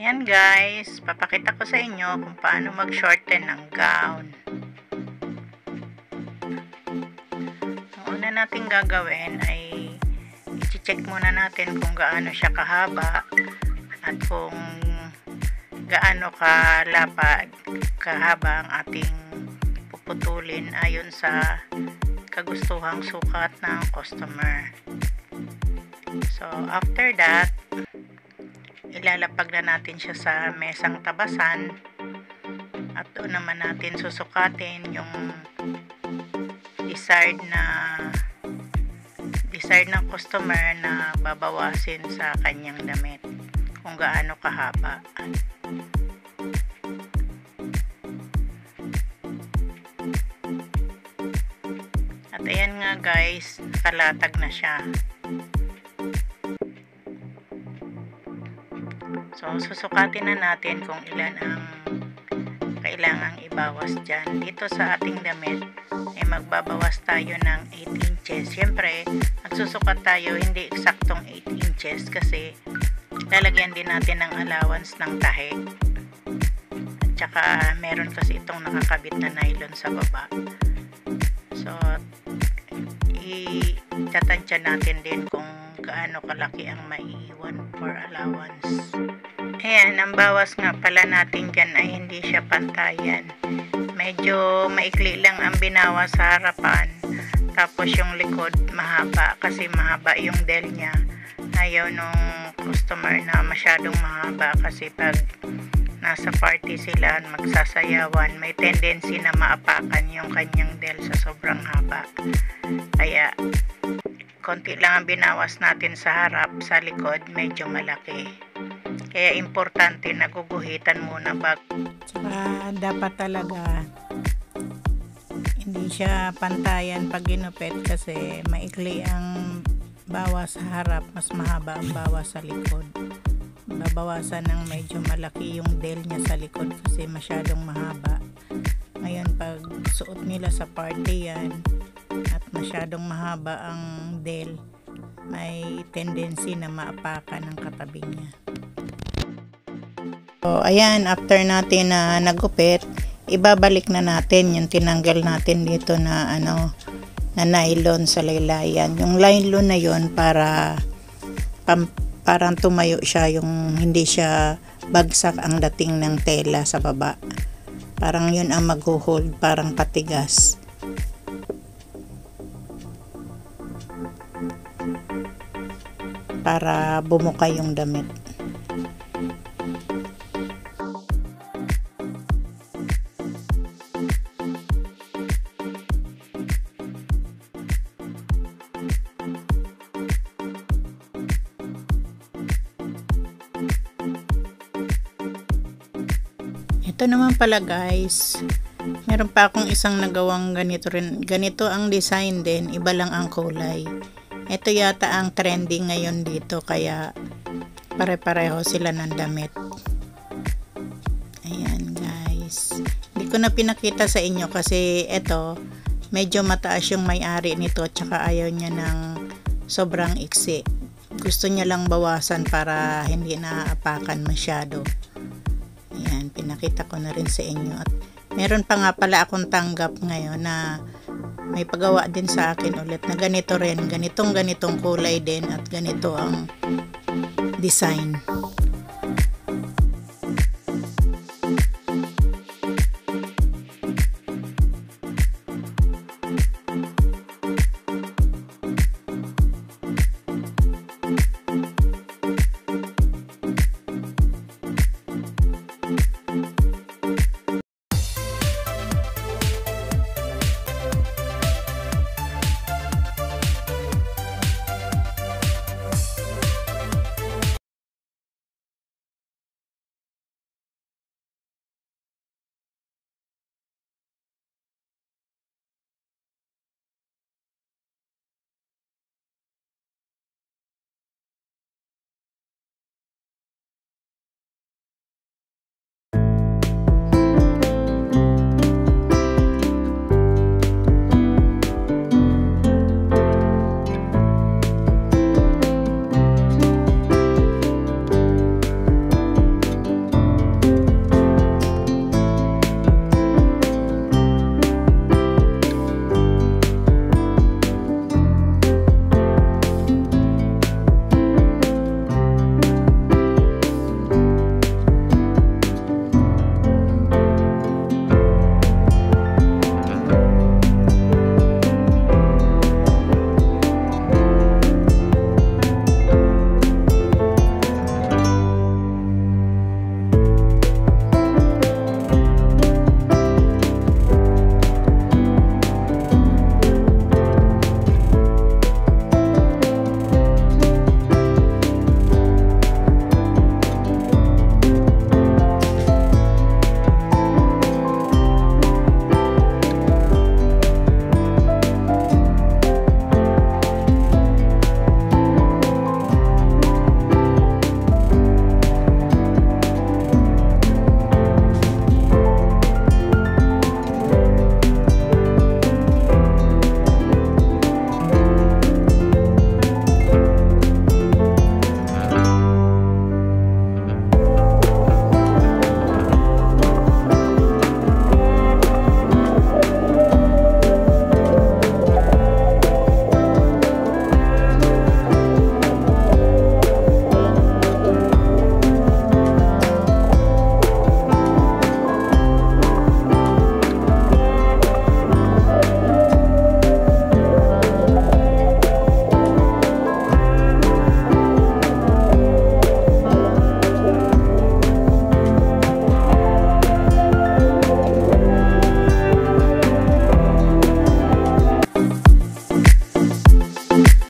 Ayan guys, papakita ko sa inyo kung paano mag-shorten ng gown. Ang una natin gagawin ay i-check muna natin kung gaano siya kahaba at kung gaano kalapad kahaba ang ating puputulin ayon sa kagustuhang sukat ng customer. So, after that, ilalapag na natin siya sa mesang tabasan at doon naman natin susukatin yung desired na desired ng customer na babawasin sa kanyang damit kung gaano kahaba. At ayan nga guys, nakalatag na siya. So, susukatin na natin kung ilan ang kailangang ibawas dyan. Dito sa ating damit, ay magbabawas tayo ng 8 inches. Siyempre, magsusukat tayo hindi eksaktong 8 inches kasi lalagyan din natin ng allowance ng tahe. At saka, meron kasi itong nakakabit na nylon sa baba. So, itatansya natin din kung gaano kalaki ang maiiwan for allowance. Ayan, ang bawas nga pala natin dyan ay hindi siya pantayan. Medyo maikli lang ang binawas sa harapan. Tapos yung likod mahaba kasi mahaba yung del niya. Ayaw nung customer na masyadong mahaba kasi pag nasa party sila magsasayawan, may tendency na maapakan yung kanyang del sa sobrang haba. Kaya, konti lang ang binawas natin sa harap, sa likod, medyo malaki. Kaya importante na guguhitan muna bago. Tsaka dapat talaga hindi siya pantayan pag ginupit kasi maikli ang bawas sa harap, mas mahaba ang bawas sa likod. Babawasan ng medyo malaki yung del niya sa likod kasi masyadong mahaba. Ngayon pag suot nila sa party yan at masyadong mahaba ang del, may tendency na maapakan ng katabi niya. So, ayan, after natin na nagupit, ibabalik na natin yung tinanggal natin dito na ano, na nylon sa laylayan. Yung nylon na yon para pam, parang tumayo siya yung hindi siya bagsak ang dating ng tela sa baba. Parang yun ang mag-hold, parang patigas. Para bumuka yung damit. Ito naman pala guys, meron pa akong isang nagawang ganito rin. Ganito ang design din, iba lang ang kulay. Ito yata ang trending ngayon dito kaya pare-pareho sila ng damit. Ayan guys. Hindi ko na pinakita sa inyo kasi ito medyo mataas yung may-ari nito tsaka ayaw niya ng sobrang iksi. Gusto niya lang bawasan para hindi naapakan masyado. Pinakita ko na rin sa inyo. At meron pa nga pala akong tanggap ngayon na may pagawa din sa akin ulit na ganito rin. Ganitong ganitong kulay din at ganito ang design.